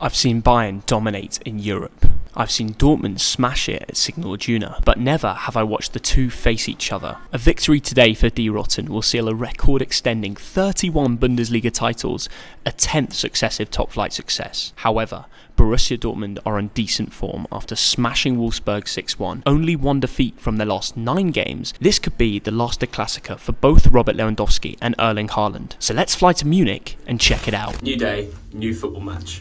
I've seen Bayern dominate in Europe. I've seen Dortmund smash it at Signal Iduna, but never have I watched the two face each other. A victory today for Die Roten will seal a record extending 31 Bundesliga titles, a 10th successive top flight success. However, Borussia Dortmund are on decent form after smashing Wolfsburg 6 1. Only one defeat from their last nine games. This could be the last de Klassiker for both Robert Lewandowski and Erling Haaland. So let's fly to Munich and check it out. New day, new football match.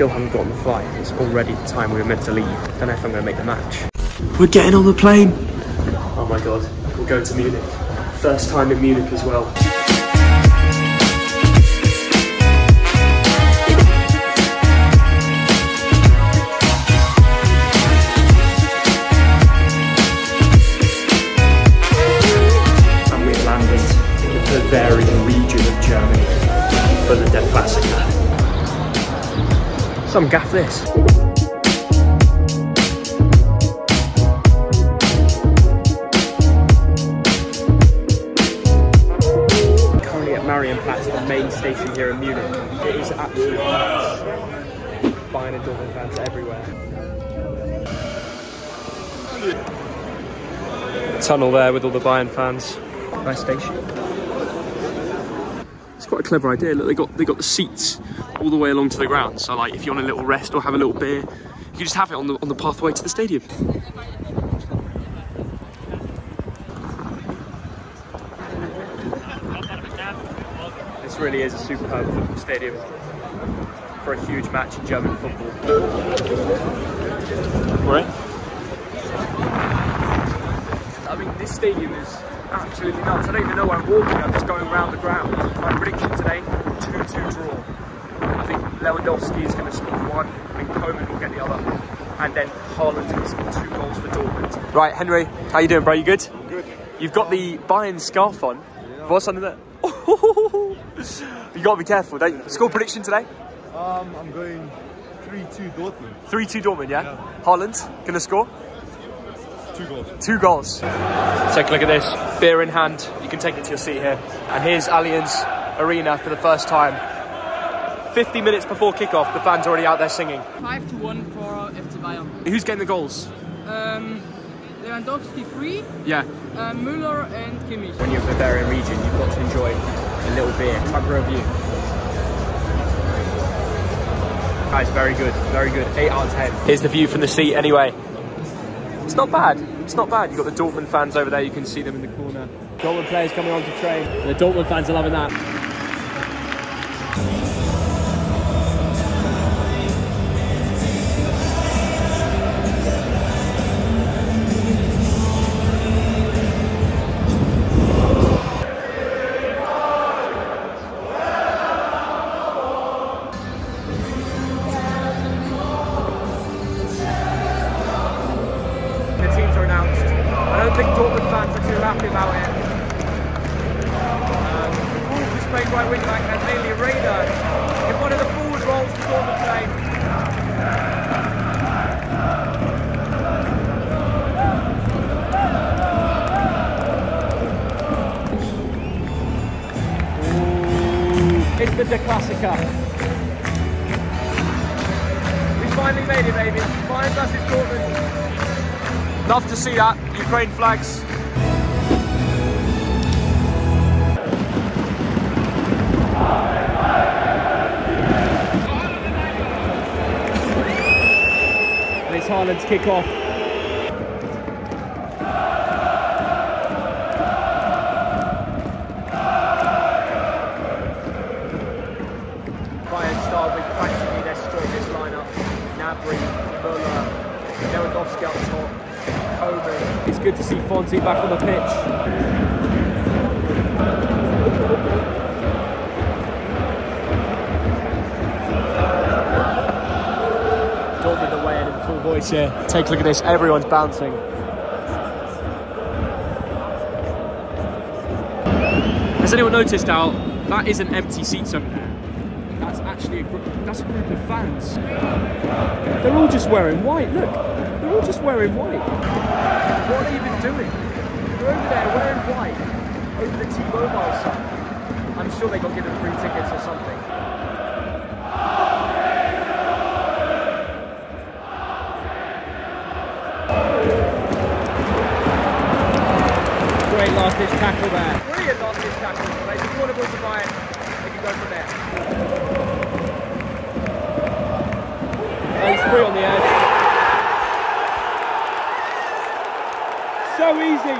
Still haven't got on the flight. It's already the time we were meant to leave. Don't know if I'm going to make the match. We're getting on the plane. Oh my god, we're going to Munich. First time in Munich as well. Some gaff this. Currently at Marienplatz, the main station here in Munich. It is absolutely nuts. Bayern and Dortmund fans everywhere. Tunnel there with all the Bayern fans. Nice station. It's quite a clever idea. Look, they got they got the seats all the way along to the ground. So like, if you want a little rest or have a little beer, you can just have it on the on the pathway to the stadium. This really is a superb football stadium for a huge match in German football. Right. I mean, this stadium is absolutely nuts. I don't even know where I'm walking. I'm just going around the ground. My prediction today: two-two draw. I think Lewandowski is going to score one, and Coman will get the other, and then Haaland's going to score two goals for Dortmund. Right, Henry, how you doing, bro? You good? Good. You've got the Bayern scarf on. What's under there? you got to be careful, don't you? Score prediction today? Um, I'm going 3-2 Dortmund. 3-2 Dortmund, yeah? Yeah. Haaland, going to score? Two goals. Two goals. Take a look at this. Beer in hand. You can take it to your seat here. And here's Allianz Arena for the first time. 50 minutes before kickoff, the fans are already out there singing. 5 to 1 for FC Bayern. Who's getting the goals? Um, Lewandowski free, Yeah. uh, Müller and Kimmich. When you're in the Bavarian region, you've got to enjoy a little beer. Time for a review. Guys, very good, very good. 8 out of 10. Here's the view from the seat anyway. It's not bad. It's not bad. You've got the Dortmund fans over there. You can see them in the corner. Dortmund players coming on to train. The Dortmund fans are loving that. Think Dortmund fans are too happy about it. Um, Wolf is playing right wing back and mainly Raider in one of the forward roles for Dortmund today. It's the De Klassiker. We finally made it, baby. Versus Dortmund. Love to see that. Ukraine flags. And it's Haaland's kick off. Bayern start with practically their strongest lineup. Gnabry, Müller, Lewandowski up top. It's good to see Fonzie back on the pitch. Voice here. Take a look at this, everyone's bouncing. Has anyone noticed how That is an empty seat over there? That's actually a group, that's a group of fans. They're all just wearing white. Look, just wearing white. What are you even doing? They're over there wearing white over the T-Mobile sign. I'm sure they got given free tickets or something. Great last ditch tackle there. Brilliant last ditch tackle. If you want to go to Bayern, they can oh, go from there. And he's free on the edge. So easy.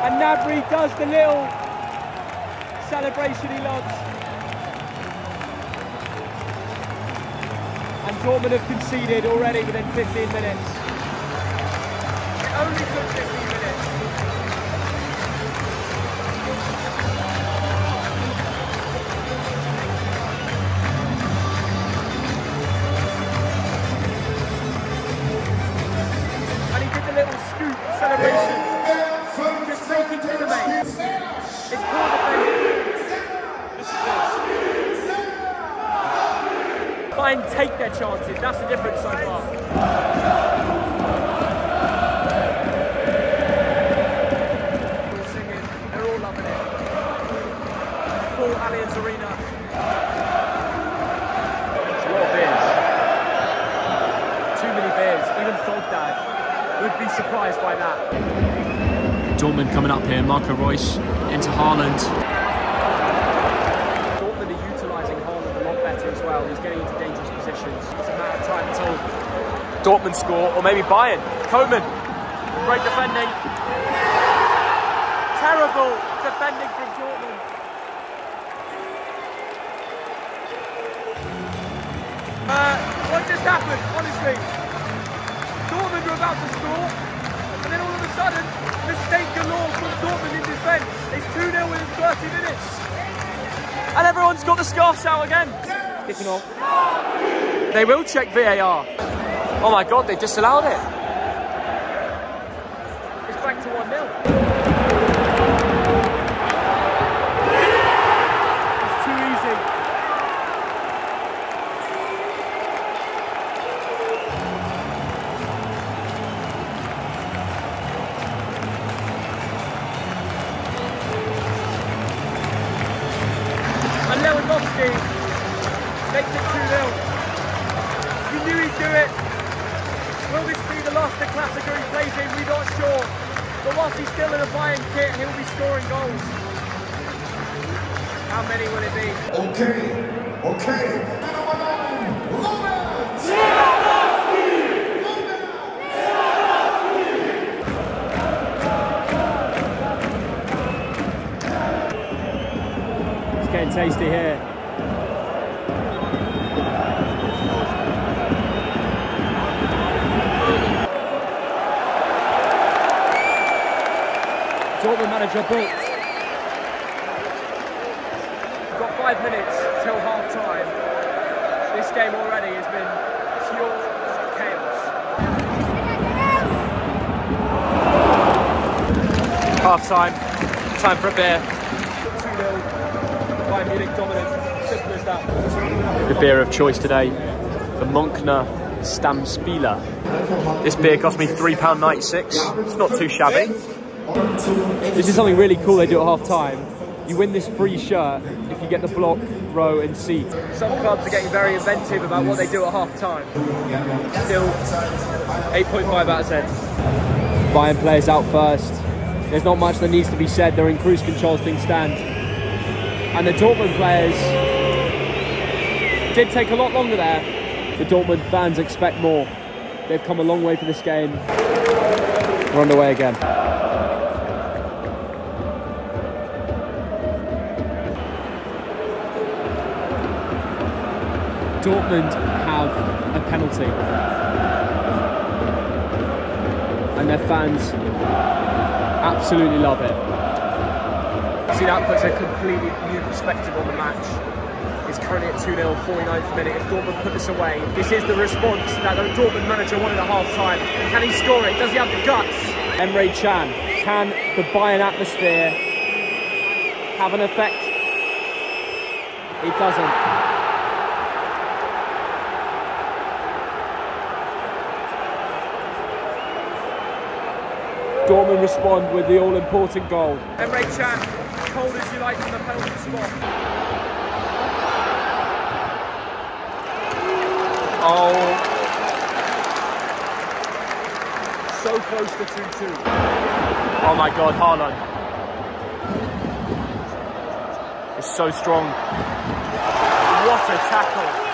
And Gnabry does the little celebration he loves. And Dortmund have conceded already within 15 minutes. It only took 15 Try take their chances. That's the difference so far. They're all singing. They're all loving. Full Allianz Arena. It's a lot of beers. Too many beers. Even Thogdad would be surprised by that. Dortmund coming up here, Marco Reus into Haaland. Dortmund score, or maybe Bayern. Coman, great defending. Terrible defending from Dortmund. Uh, what just happened, honestly? Dortmund were about to score, and then all of a sudden, mistake galore from Dortmund in defence. It's 2-0 within 30 minutes. And everyone's got the scarves out again. Kicking off. They will check VAR. Oh my god, they disallowed it. Tasty here. Dortmund manager booked. We've got five minutes till half time. This game already has been pure chaos. Half time, time for a beer. 2 0, Bayern Munich dominant. Simple as that. The beer of choice today, the Monkner Stammspieler. This beer cost me £3.96. It's not too shabby. This is something really cool they do at half time. You win this free shirt if you get the block, row, and seat. Some clubs are getting very inventive about what they do at half time. Still, 8.5 out of 10. Bayern players out first. There's not much that needs to be said. They're in cruise control as things stand. And the Dortmund players did take a lot longer there. The Dortmund fans expect more. They've come a long way for this game. We're underway again. Dortmund have a penalty. And their fans absolutely love it. That puts a completely new perspective on the match. It's currently at 2 0, 49th minute. If Dortmund put this away, this is the response that the Dortmund manager wanted at half time. Can he score it? Does he have the guts? Emre Can, can the Bayern atmosphere have an effect He doesn't. Dortmund respond with the all-important goal. Emre Can, cold as you like from the penalty spot. Oh. So close to 2-2. Oh my god, Haaland. It's so strong. What a tackle.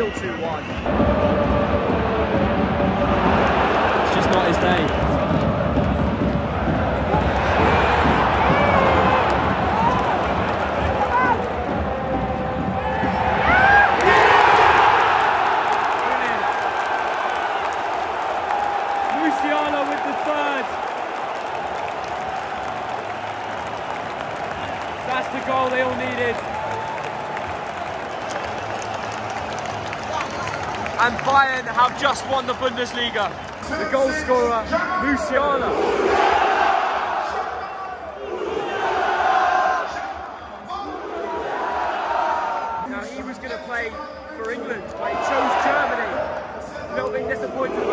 Still 2-1. It's just not his day. Brilliant. Musiala with the third. That's the goal they all needed. And Bayern have just won the Bundesliga. The goal scorer, Musiala. Now he was going to play for England, but he chose Germany. A little bit disappointed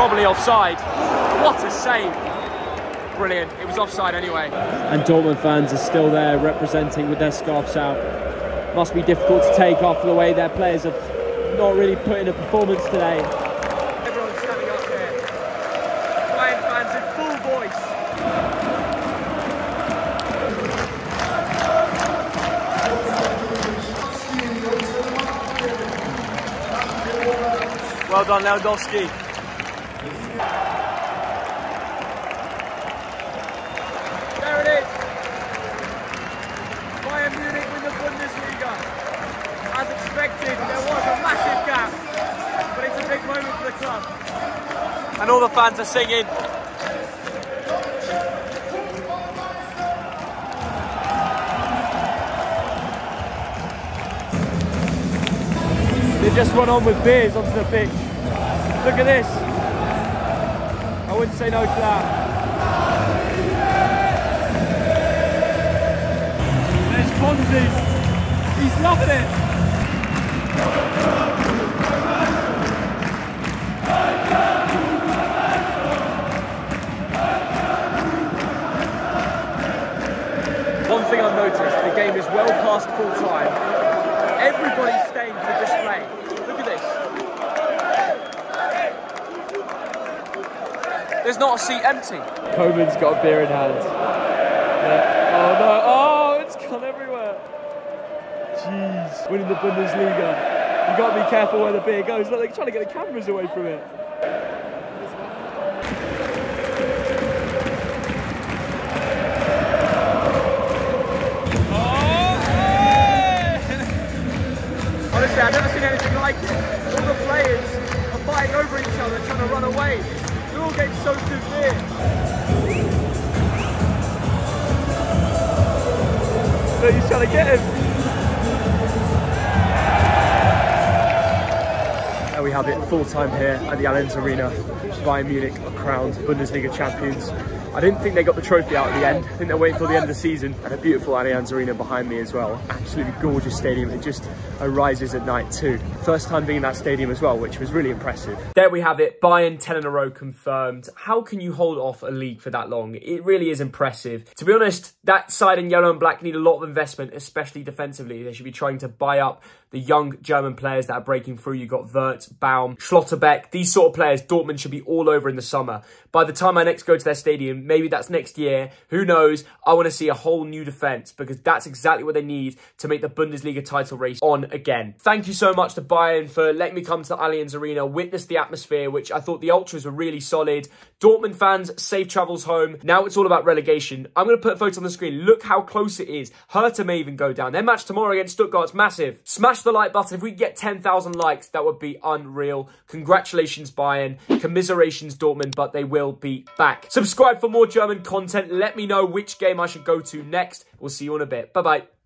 probably offside. What a save. Brilliant. It was offside anyway. And Dortmund fans are still there representing with their scarves out. Must be difficult to take after the way their players have not really put in a performance today. Everyone's standing up there. Bayern fans in full voice. Well done, Lewandowski. There it is. Bayern Munich win the Bundesliga. As expected, there was a massive gap, but it's a big moment for the club. And all the fans are singing. They just run on with beers onto the pitch. Look at this. I wouldn't say no to that. There's Fonzie. He's loving it. One thing I've noticed, the game is well past full time. Everybody's staying for display. Look at this. There's not a seat empty. Coman's got a beer in hand. Yeah. Oh no! Oh, it's gone everywhere. Jeez, winning the Bundesliga. You've got to be careful where the beer goes. Look, they're trying to get the cameras away from it. never seen anything like it. All the players are fighting over each other, trying to run away. They're all getting so severe. But he's trying to get him. And we have it full time here at the Allianz Arena. Bayern Munich are crowned Bundesliga champions. I didn't think they got the trophy out at the end. I think they're waiting for the end of the season. And a beautiful Allianz Arena behind me as well. Absolutely gorgeous stadium. It just arises at night too. First time being in that stadium as well, which was really impressive. There we have it. Bayern 10 in a row confirmed. How can you hold off a league for that long? It really is impressive. To be honest, that side in yellow and black need a lot of investment, especially defensively. They should be trying to buy up the young German players that are breaking through. You've got Wirtz, Baum, Schlotterbeck. These sort of players, Dortmund should be all over in the summer. By the time I next go to their stadium, maybe that's next year. Who knows? I want to see a whole new defence because that's exactly what they need to make the Bundesliga title race on again. Thank you so much to Bayern for letting me come to the Allianz Arena, witness the atmosphere, which I thought the Ultras were really solid. Dortmund fans, safe travels home. Now it's all about relegation. I'm going to put a photo on the screen. Look how close it is. Hertha may even go down. Their match tomorrow against Stuttgart's massive. Smash the like button. If we get 10,000 likes, that would be unreal. Congratulations, Bayern. Commiserations, Dortmund, but they will be back. Subscribe for more German content. Let me know which game I should go to next. We'll see you in a bit. Bye-bye.